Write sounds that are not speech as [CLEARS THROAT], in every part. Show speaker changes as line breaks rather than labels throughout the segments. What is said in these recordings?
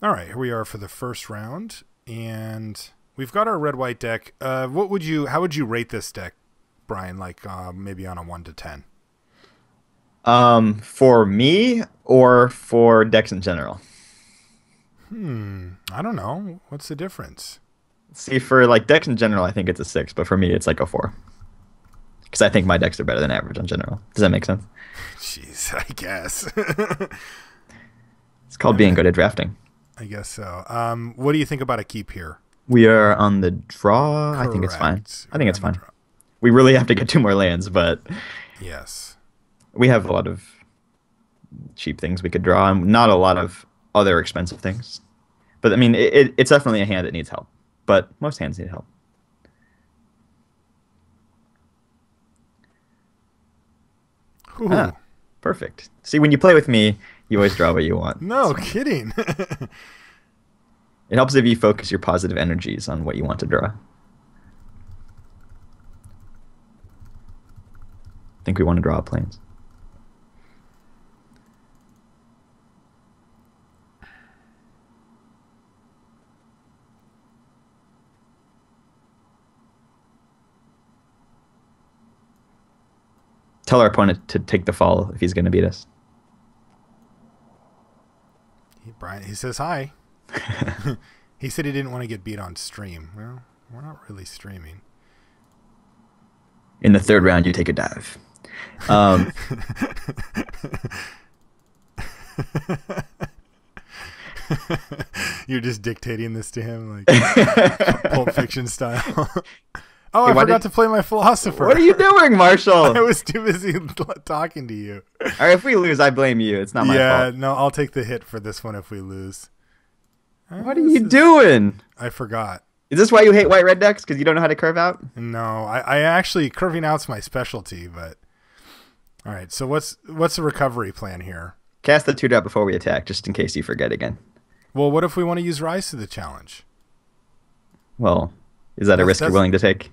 All right, here we are for the first round, and we've got our red white deck. Uh, what would you? How would you rate this deck, Brian? Like uh, maybe on a one to ten.
Um, for me or for decks in general.
Hmm. I don't know. What's the difference?
See, for like decks in general, I think it's a six, but for me, it's like a four. Because I think my decks are better than average in general. Does that make sense? [LAUGHS]
Jeez, I guess. [LAUGHS]
It's called being good at drafting.
I guess so. Um, what do you think about a keep here?
We are on the draw. I think it's fine.
Correct.
I think it's
We're on
fine. We really have to get two more lands, but
Yes.
we have a lot of cheap things we could draw, and not a lot of other expensive things. But I mean, it, it, it's definitely a hand that needs help. But most hands need help.
Ooh.
Ah. Perfect. See, when you play with me, you always draw what you want. [LAUGHS]
No kidding. [LAUGHS]
It helps if you focus your positive energies on what you want to draw. I think we want to draw Plains. Tell our opponent to take the fall if he's going to beat us.
He- Brian, he says hi. [LAUGHS] he said he didn't want to get beat on stream. Well, we're not really streaming.
In the third round, you take a dive. Um, [LAUGHS]
You're just dictating this to him, like [LAUGHS] Pulp Fiction style. Oh, I
Hey, why
forgot
did-
to play my philosopher.
what are you doing, Marshall? [LAUGHS]
I was too busy [LAUGHS] talking to you.
All right, if we lose, I blame you. It's not my
yeah,
fault.
no, I'll take the hit for this one if we lose.
What are ah, you doing?
I forgot.
Is this why you hate white red decks? Because you don't know how to curve out?
No, I, I actually curving out's my specialty, but all right. So what's what's the recovery plan here?
Cast the two drop before we attack, just in case you forget again.
Well, what if we want to use Rise to the challenge?
Well, is that a risk you're willing to take?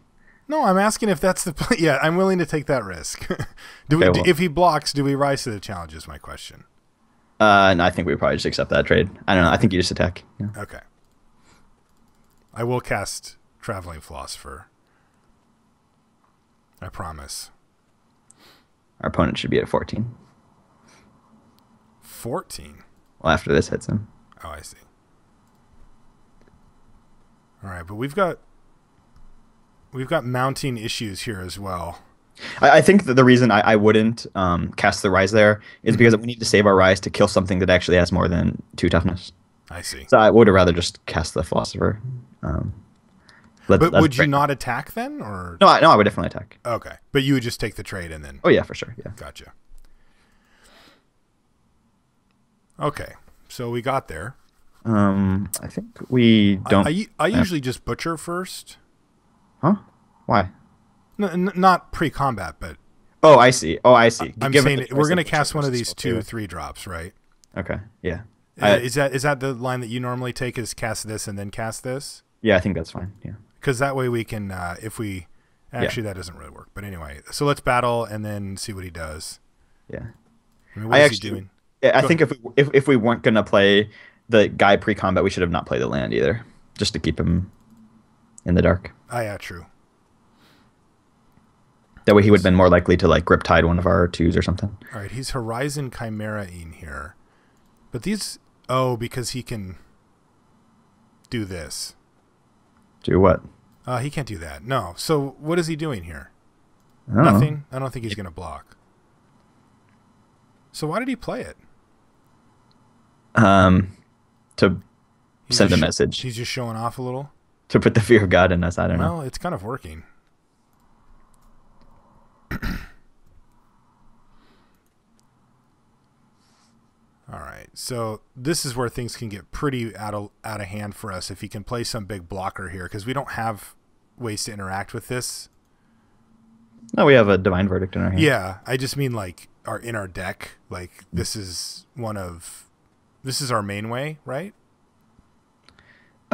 No, I'm asking if that's the [LAUGHS] pl- yeah. I'm willing to take that risk. [LAUGHS] do we,
Okay, well-
if he blocks, do we rise to the challenge? Is my question.
Uh, no, I think we probably just accept that trade. I don't know. I think you just attack. Yeah.
Okay. I will cast Traveling Philosopher. I promise.
Our opponent should be at 14.
Fourteen.
Well, after this hits him.
Oh, I see. All right, but we've got we've got mounting issues here as well.
I, I think that the reason I, I wouldn't um, cast the rise there is because we need to save our rise to kill something that actually has more than two toughness.
I see.
So I would have rather just cast the philosopher. Um, let-
But would you not attack then, or
No, I, no, I would definitely attack.
okay? But you would just take the trade and then
Oh yeah, for sure. Yeah.
gotcha. Okay, so we got there.
Um, I think we don't.
I, I, usually just butcher first,
huh? Why?
N- n- not pre-combat, but
Oh, I see. Oh, I see.
I'm
Given
saying it- we're going to cast one of these two three drops, right?
Okay. Yeah.
Uh,
I-
is that is that the line that you normally take? Is cast this and then cast this?
yeah, I think that's fine. Yeah.
Because that way we can, uh, if we actually that doesn't really work. But anyway, so let's battle and then see what he does.
Yeah.
I mean, what
I
is
actually-
he doing?
I I
Go
think if we, if if we weren't gonna play the guy pre-combat, we should have not played the land either, just to keep him in the dark.
Ah, yeah, true.
That way, he would have been more likely to like Griptide one of our twos or something.
All right, he's Horizon Chimera in here, but these oh because he can do this.
Do what?
Uh, he can't do that. No. So what is he doing here?
I don't know.
Nothing. I don't think he's going to block. So why did he play it?
Um, to
He's
send a message
He's just showing off a little.
To put the fear of God in us. I don't know.
Well, it's kind of working. [CLEARS THROAT] All right, so this is where things can get pretty out of out of hand for us if he can play some big blocker here because we don't have ways to interact with this.
No, we have a divine verdict in our hand.
Yeah, I just mean like our in our deck. Like this is one of this is our main way, right?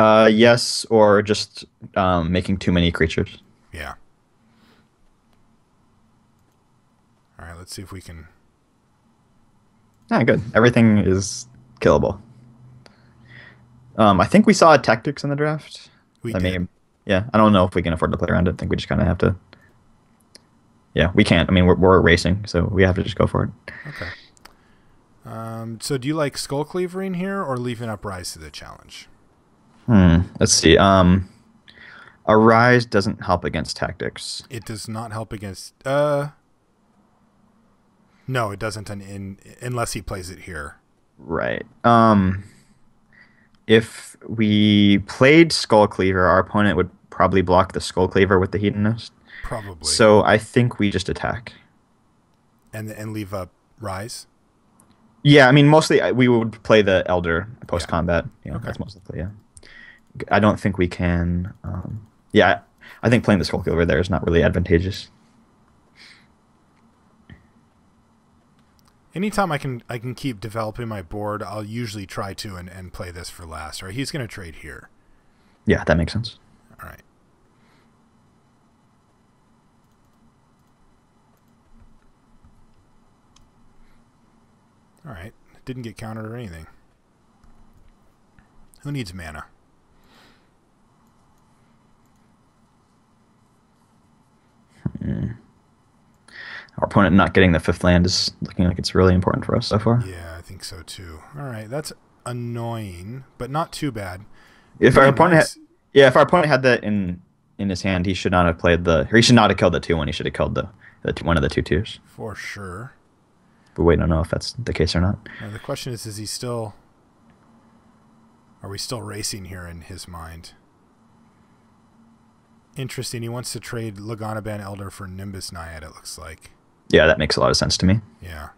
Uh, yes, or just um, making too many creatures.
Yeah. All right, let's see if we can.
Yeah, good. Everything is killable. Um, I think we saw tactics in the draft.
We
I
did.
mean, yeah, I don't know if we can afford to play around it. I think we just kind of have to. Yeah, we can't. I mean, we're, we're racing, so we have to just go for it.
Okay. Um, so do you like skull cleavering here or leaving up rise to the challenge?
Hmm. Let's see. Um, a rise doesn't help against tactics.
It does not help against. Uh, no, it doesn't. In, in unless he plays it here.
Right. Um, if we played Skull Cleaver, our opponent would probably block the Skull Cleaver with the Hedonist.
Probably.
So I think we just attack.
and and leave up rise.
Yeah, I mean, mostly uh, we would play the Elder post combat. Yeah,
Okay.
that's mostly yeah. I don't think we can. Um, yeah, I think playing the Skull Cleaver there is not really advantageous.
Anytime I can I can keep developing my board, I'll usually try to and, and play this for last. Right? He's going to trade here.
Yeah, that makes sense.
All right. All right. Didn't get countered or anything. Who needs mana?
Our opponent not getting the fifth land is looking like it's really important for us so far.
Yeah, I think so too. All right, that's annoying, but not too bad.
If our opponent,
nice.
had, yeah, if our opponent had that in in his hand, he should not have played the. Or he should not have killed the two one. He should have killed the, the two, one of the two twos.
For sure.
But we don't know if that's the case or not.
Now, the question is, is he still? Are we still racing here in his mind? Interesting. He wants to trade Lagonna-Band Elder for Nimbus Naiad. It looks like.
Yeah, that makes a lot of sense to me.
Yeah.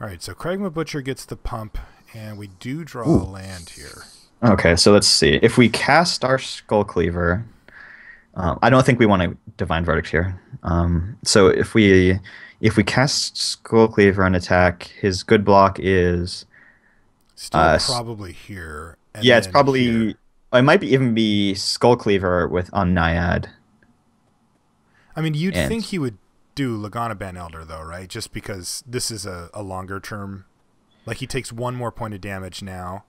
All right. So Kragma Butcher gets the pump, and we do draw a land here.
Okay, so let's see. If we cast our Skull Cleaver, um, I don't think we want a Divine Verdict here. Um, so if we if we cast Skull Cleaver on attack, his good block is
Still
Uh,
probably here.
yeah, it's probably
here.
It might be even be Skull Cleaver with on Naiad.
I mean, you'd
and-
think he would do Lagonna-Band Elder though, right? Just because this is a, a longer term. Like he takes one more point of damage now.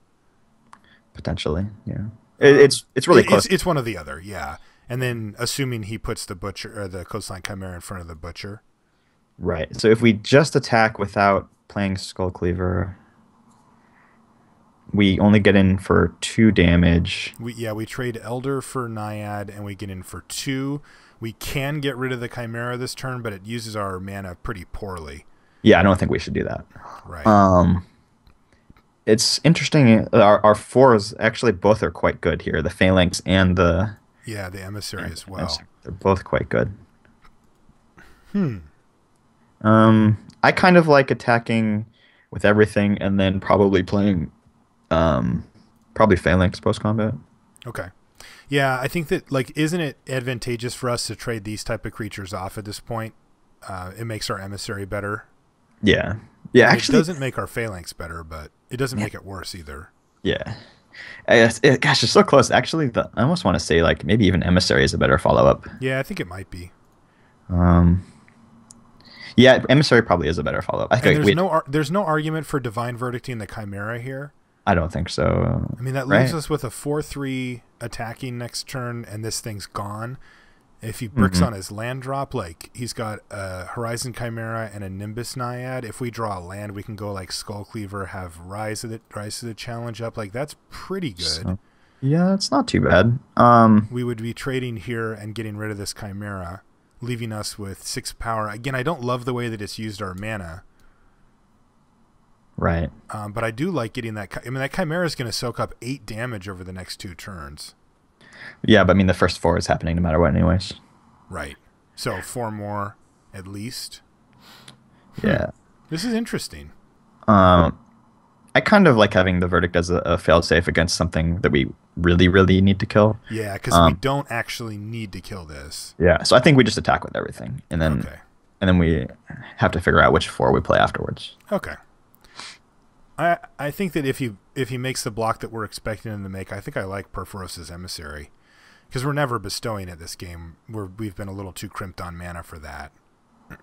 potentially. Yeah, it, um, it's it's really
It-
close.
It's, it's one or the other, yeah. And then assuming he puts the butcher or the coastline chimera in front of the butcher.
right. So if we just attack without playing Skull Cleaver, we only get in for two damage.
We yeah, we trade Elder for Naiad and we get in for two. We can get rid of the chimera this turn, but it uses our mana pretty poorly.
Yeah, I don't think we should do that.
Right.
Um, it's interesting. Our our fours actually both are quite good here. The phalanx and the
yeah, the emissary as well.
they're both quite good. Hmm. Um, I kind of like attacking with everything and then probably playing, um, probably phalanx post combat.
Okay. Yeah, I think that like isn't it advantageous for us to trade these type of creatures off at this point? Uh, it makes our emissary better.
Yeah, yeah.
it
Actually,
doesn't make our phalanx better, but it doesn't make it worse either.
yeah. Guess- it- gosh, it's so close. Actually, the, I almost want to say like maybe even emissary is a better follow up.
Yeah, I think it might be.
Um, yeah, emissary probably is a better follow up. I think
there's
we,
no ar- there's no argument for divine verdicting the chimera here.
I don't think so.
I mean that
Right.
leaves us with a four three attacking next turn, and this thing's gone. If he bricks
Mhm.
on his land drop, like he's got a Horizon Chimera and a Nimbus Naiad. If we draw a land, we can go like Skull Cleaver, have Rise of the Rise of the Challenge up. Like that's pretty good.
So- yeah, it's not too bad. Um,
we would be trading here and getting rid of this chimera, leaving us with six power. Again, I don't love the way that it's used our mana,
right.
um, but I do like getting that. I mean, that chimera is going to soak up eight damage over the next two turns.
Yeah, but I mean the first four is happening no matter what, anyways.
Right. So four more at least.
Yeah.
This is interesting.
Um, I kind of like having the verdict as a, a failsafe against something that we really, really need to kill.
Yeah, because we
Um,
don't actually need to kill this.
Yeah. So I think we just attack with everything, and then
Okay.
and then we have to figure out which four we play afterwards.
Okay. I I think that if he if he makes the block that we're expecting him to make, I think I like Purphoros's emissary because we're never bestowing at this game. We're we've been a little too crimped on mana for that. [CLEARS THROAT]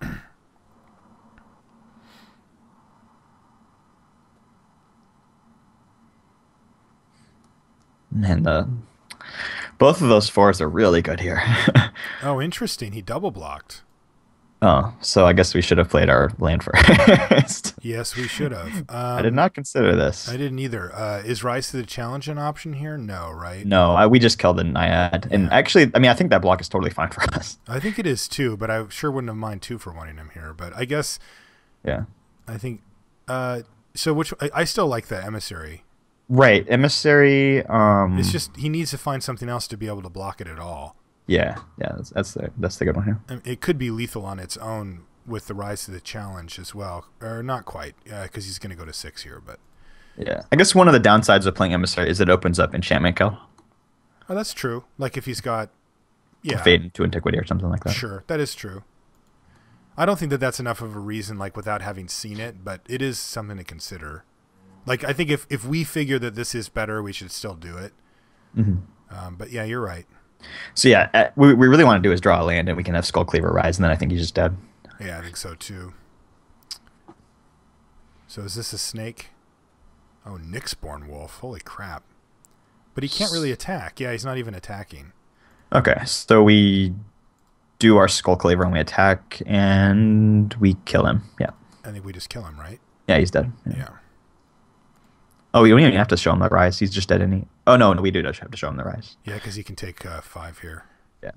and uh, both of those fours are really good here. [LAUGHS]
Oh, interesting. He double blocked.
Oh, so I guess we should have played our land [LAUGHS] first.
Yes, we should have. Um,
I did not consider this.
I didn't either. Uh, is Rise to the Challenge an option here? No, right?
No, I, we just killed the Naiad, and actually, I mean, I think that block is totally fine [LAUGHS] for us.
I think it is too, but I sure wouldn't have mind two for wanting him here. But I guess
Yeah.
I think. Uh, so which I, I still like the emissary.
Right, emissary. Um,
It's just he needs to find something else to be able to block it at all.
Yeah, yeah. That's, that's the that's the good one here.
It could be lethal on its own with the rise to the challenge as well, or not quite, because he's going to go to six here. But
Yeah, I guess one of the downsides of playing emissary is it opens up enchantment kill,
oh, that's true. Like if he's got, yeah,
fade into antiquity or something like that.
sure, that is true. I don't think that that's enough of a reason, like without having seen it, but it is something to consider. Like I think if if we figure that this is better, we should still do it.
Mhm.
Um, but yeah, you're right.
So yeah, uh, we we really want to do is draw a land, and we can have Skull Cleaver rise, and then I think he's just dead.
Yeah, I think so too. So is this a snake? Oh, Nyxborn wolf. Holy crap. But he can't really attack. Yeah, he's not even attacking.
Okay, so we do our Skull Cleaver and we attack, and we kill him. Yeah,
I think we just kill him, right?
yeah, he's dead. Yeah.
Yeah.
Oh, we don't even have to show him the rise. He's just dead, isn't he? Oh no, no, we do have to show him the rise.
Yeah, because he can take uh, five here.
Yeah.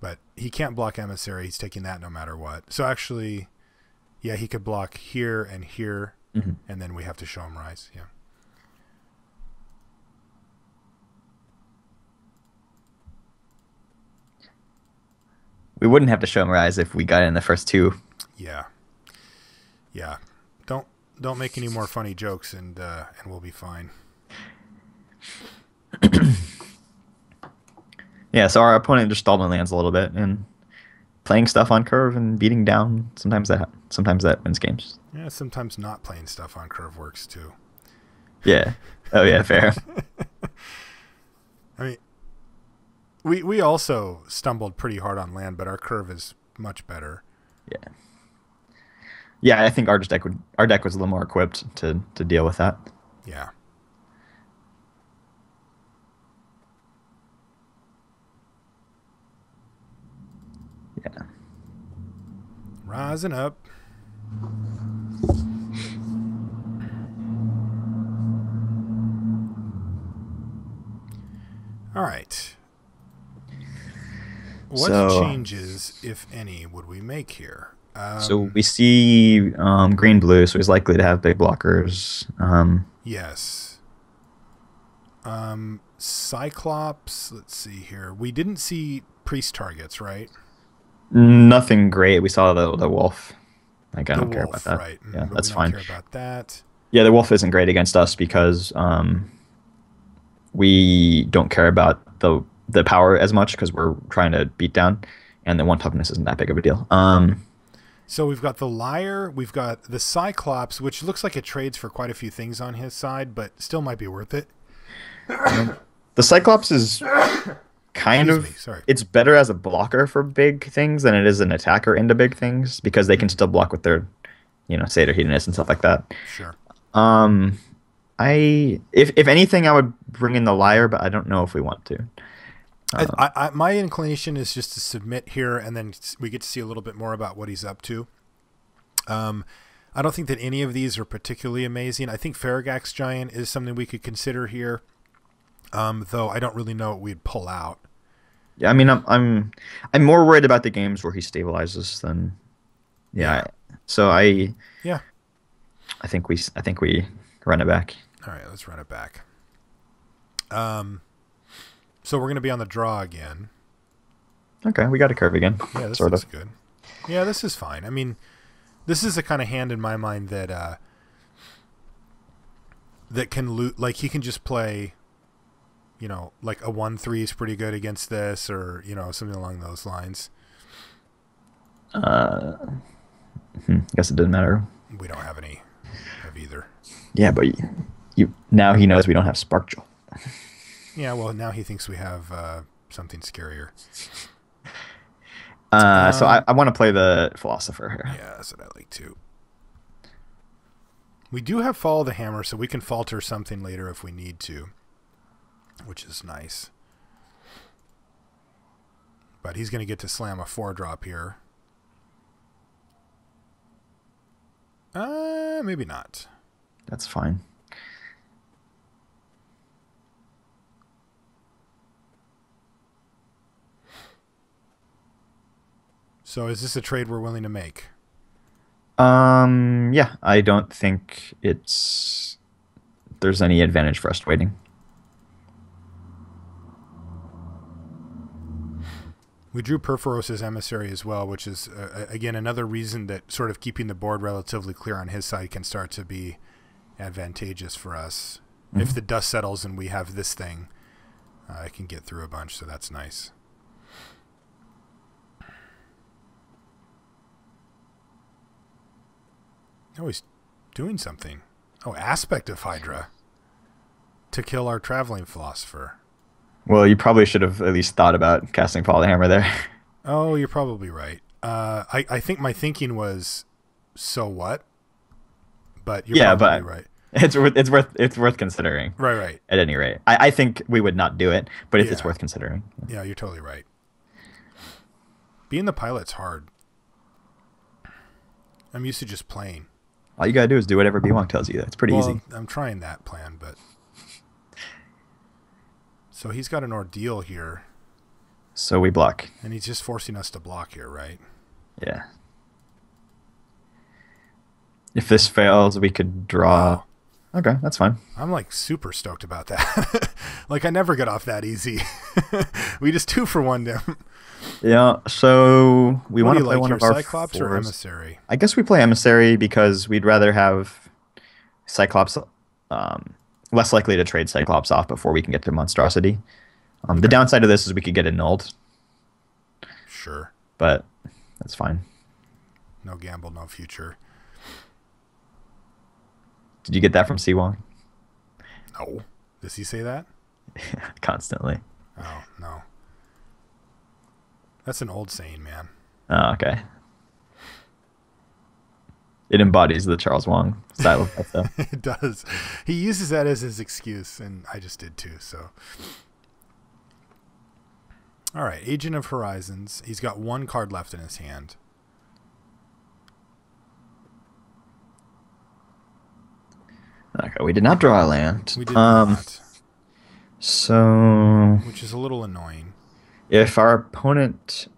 But he can't block emissary. He's taking that no matter what. So actually, yeah, he could block here and here,
Mhm.
and then we have to show him rise. Yeah.
We wouldn't have to show him rise if we got in the first two.
Yeah. Yeah. Don't make any more funny jokes and uh, and we'll be fine. [COUGHS]
Yeah, so our opponent just stalled my lands a little bit and playing stuff on curve and beating down. Sometimes that sometimes that wins games.
Yeah, sometimes not playing stuff on curve works too.
Yeah. Oh yeah, fair. [LAUGHS]
I mean, we we also stumbled pretty hard on land, but our curve is much better.
yeah. Yeah, I think our deck would our deck was a little more equipped to to deal with that.
Yeah.
Yeah.
Rising up. All right. What
So-
changes, if any, would we make here? Um,
So we see um, green blue, so he's likely to have big blockers. Um,
Yes. Um, Cyclops. Let's see here. We didn't see priest targets, right?
nothing great. We saw the the wolf. Like I
the
don't care about that.
right? Mm,
Yeah,
but
that's fine.
Care about that.
Yeah, the wolf isn't great against us because um, we don't care about the the power as much because we're trying to beat down, and the one toughness isn't that big of a deal. Um,
So we've got the liar, we've got the Cyclops, which looks like it trades for quite a few things on his side, but still might be worth it. [COUGHS]
the Cyclops is kind
Excuse
of
me, sorry.
it's better as a blocker for big things than it is an attacker into big things because they can still block with their, you know, Satyr Hedonist and stuff like that.
Sure.
Um, I if if anything, I would bring in the liar, but I don't know if we want to.
I, I, I, my inclination is just to submit here, and then we get to see a little bit more about what he's up to. Um, I don't think that any of these are particularly amazing. I think Pharagax Giant is something we could consider here, um, though I don't really know what we'd pull out.
Yeah, I mean, I'm I'm I'm more worried about the games where he stabilizes than, yeah. So I
Yeah.
I think we I think we run it back.
All right, let's run it back. Um, so we're going to be on the draw again.
Okay, we got a curve again.
Yeah, this
sort
looks
of.
good. Yeah, this is fine. I mean, this is the kind of hand in my mind that uh, that can loot. Like he can just play, you know, like a one three is pretty good against this, or you know, something along those lines.
Uh, hmm, guess it didn't matter.
We don't have any of either.
Yeah, but you, you now he knows we don't have Spark Jewel.
Yeah, well, now he thinks we have uh, something scarier.
Uh, so I,
Um,
I want to play the philosopher here.
Yeah, that's what I like too. We do have Fall of the Hammer, so we can falter something later if we need to, which is nice. But he's going to get to slam a four drop here. Uh, maybe not.
That's fine.
So is this a trade we're willing to make?
Um, yeah, I don't think it's there's any advantage for us waiting.
We drew Purphoros' emissary as well, which is uh, again another reason that sort of keeping the board relatively clear on his side can start to be advantageous for us. Mm-hmm. If the dust settles and we have this thing, uh, I can get through a bunch, so that's nice. Oh, he's doing something. Oh, aspect of Hydra to kill our traveling philosopher.
Well, you probably should have at least thought about casting Fall of the Hammer there. [LAUGHS]
Oh, you're probably right. Uh, I I think my thinking was, so what? But you're
yeah,
probably
but
right.
It's worth it's worth it's worth considering.
Right, right.
At any rate, I, I think we would not do it, but it's, it's worth considering.
Yeah, you're totally right. Being the pilot's hard. I'm used to just playing.
All you gotta do is do whatever B-Wong tells you. It's pretty
well,
easy.
I'm trying that plan, but so he's got an ordeal here,
So we block.
and he's just forcing us to block here, right?
Yeah. If this fails, we could draw.
Wow.
Okay, that's fine.
I'm like super stoked about that. [LAUGHS] like I never get off that easy. [LAUGHS] we just two for one them.
Yeah. So we want to play
like
one of our
Cyclops or. Emissary?
I guess we play emissary because we'd rather have Cyclops um, less likely to trade Cyclops off before we can get to monstrosity. Um, The downside of this is we could get annulled,
Sure.
but that's fine.
No gamble, no future.
Did you get that from C-Wong?
No. Does he say that? [LAUGHS]
Constantly.
Oh, no. That's an old saying, man.
Oh, okay. It embodies the Charles Wong style of life, though. [LAUGHS]
it does. He uses that as his excuse, and I just did too. So, all right, Agent of Horizons. He's got one card left in his hand.
Okay, we did not draw a land.
We did
um,
not,
So
which is a little annoying.
If our opponent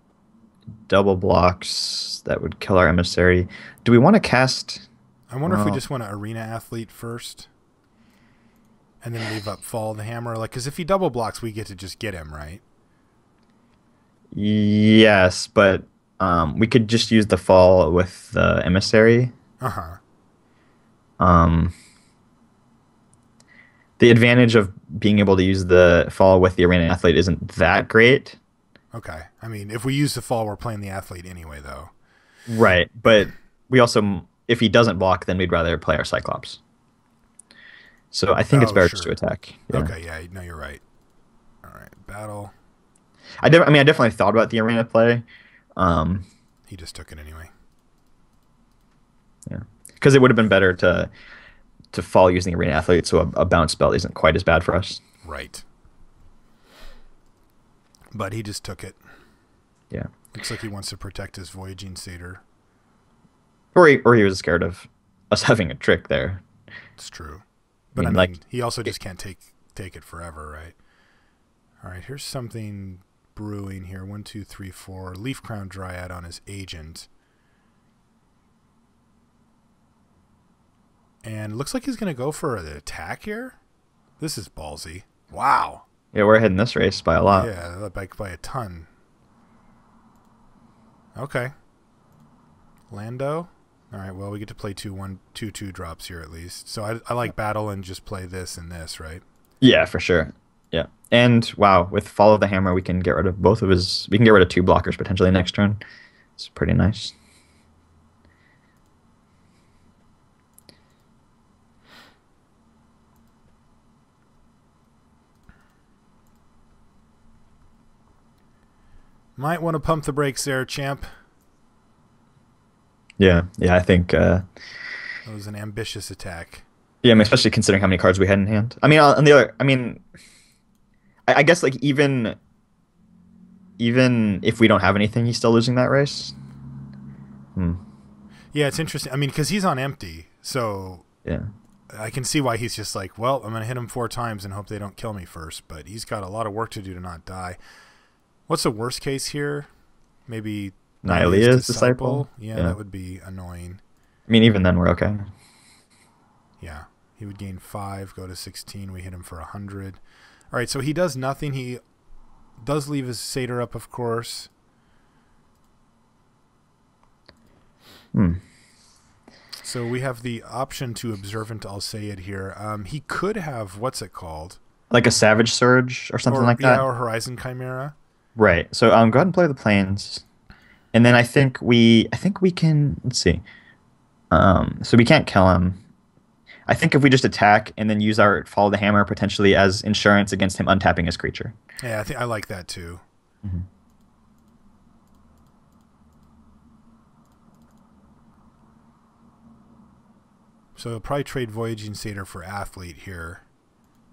double blocks, that would kill our emissary. Do we want to cast?
I wonder if we just want to arena athlete first, and then leave up fall the hammer. Like, because if he double blocks, we get to just get him, right?
Yes, but um, we could just use the fall with the emissary.
Uh huh.
Um, the advantage of being able to use the fall with the arena athlete isn't that great.
Okay. I mean, if we use the fall, we're playing the athlete anyway, though.
Right, but we also, if he doesn't block, then we'd rather play our Cyclops. So I think it's
Oh,
better
sure.
just to attack. Yeah.
Okay. Yeah. No, you're right. All right. Battle.
I, def- I mean, I definitely thought about the arena play, um,
He just took it anyway.
Yeah, because it would have been better to to fall using the arena athlete, so a, a bounce spell isn't quite as bad for us.
Right. But he just took it.
Yeah,
Looks like he wants to protect his voyaging satyr.
or he, or he was scared of us [LAUGHS] having a trick there.
It's true. But I
mean,
mean,
like-
he also just can't take take it forever, right? All right, here's something brewing here. One, two, three, four. Leafcrown Dryad on his agent. And it looks like he's going to go for an attack here. This is ballsy. Wow.
Yeah, we're ahead in this race by a lot.
Yeah, by, by a ton. Okay. Lando. All right. Well, we get to play two one two two drops here at least. So I, I like battle and just play this and this, right?
Yeah, for sure. Yeah. And wow, with Fall of the Hammer, we can get rid of both of his. We can get rid of two blockers potentially next turn. It's pretty nice.
Might want to pump the brakes there, champ.
Yeah, yeah. I think uh,
That was an ambitious attack.
Yeah, I mean, especially considering how many cards we had in hand. I mean, on the other, I mean, I, I guess like even even if we don't have anything, he's still losing that race. Hmm.
Yeah, it's interesting. I mean, because he's on empty, so
Yeah.
I can see why he's just like, well, I'm going to hit him four times and hope they don't kill me first. But he's got a lot of work to do to not die. What's the worst case here? Maybe
Nylea's disciple?
Yeah,
Yeah.
that would be annoying.
I mean, even then we're okay.
Yeah, he would gain five, go to 16. We hit him for 100. All right, so he does nothing. He does leave his satyr up, of course.
Hmm.
So we have the option to observant Alseid here. Um, he could have what's it called?
Like a savage surge or something
or,
like that.
Yeah, or Horizon Chimera.
Right. So um, go ahead and play the Plains, and then I think we I think we can let's see. Um, so we can't kill him. I think if we just attack and then use our Fall of the Hammer potentially as insurance against him untapping his creature.
Yeah, I think I like that too.
Mhm.
So he'll probably trade Voyaging Satyr for Athlete here.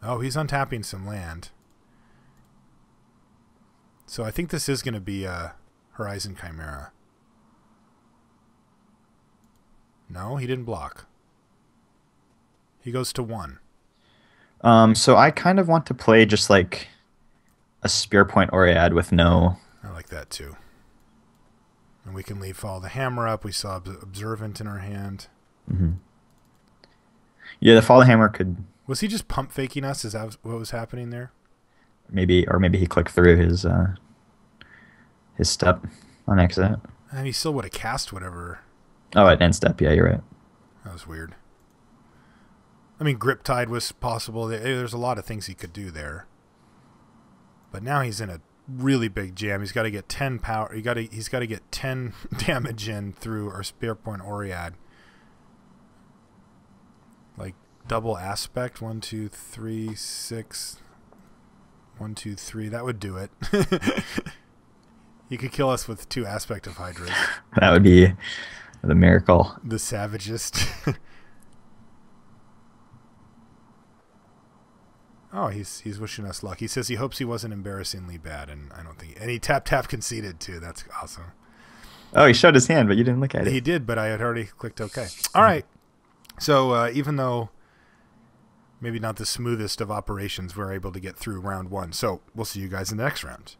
Oh, he's untapping some land. So I think this is going to be a Horizon Chimera. No, he didn't block. He goes to one.
Um, so I kind of want to play just like a Spearpoint Oread with no.
I like that too. And we can leave Fall of the Hammer up. We saw Observant in our hand.
Mm -hmm. Yeah, the Fall of the Hammer could
Was he just pump faking us? Is that what was happening there?
Maybe, or maybe he clicked through his uh, his step on exit.
And he still would have cast whatever.
Oh, at end step. Yeah, you're right.
That was weird. I mean, Griptide was possible. There's a lot of things he could do there. But now he's in a really big jam. He's got to get 10 power. He got to. He's got to get 10 [LAUGHS] damage in through our Spearpoint Oread. Like double aspect. One, two, three, six. One, two, three. That would do it. [LAUGHS] you could kill us with two aspect of Hydras. [LAUGHS]
That would be the miracle.
the savagest. [LAUGHS] oh, he's he's wishing us luck. He says he hopes he wasn't embarrassingly bad, and I don't think. And he tap tap conceded too. That's awesome.
Oh, he showed his hand, but you didn't look at it.
He did, but I had already clicked OK. All right. So uh, even though maybe not the smoothest of operations, we're able to get through round one. So we'll see you guys in the next round.